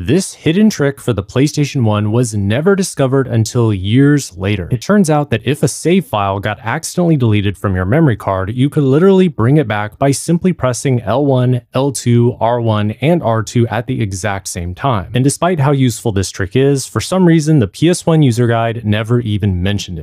This hidden trick for the PlayStation 1 was never discovered until years later. It turns out that if a save file got accidentally deleted from your memory card, you could literally bring it back by simply pressing L1, L2, R1, and R2 at the exact same time. And despite how useful this trick is, for some reason the PS1 user guide never even mentioned it.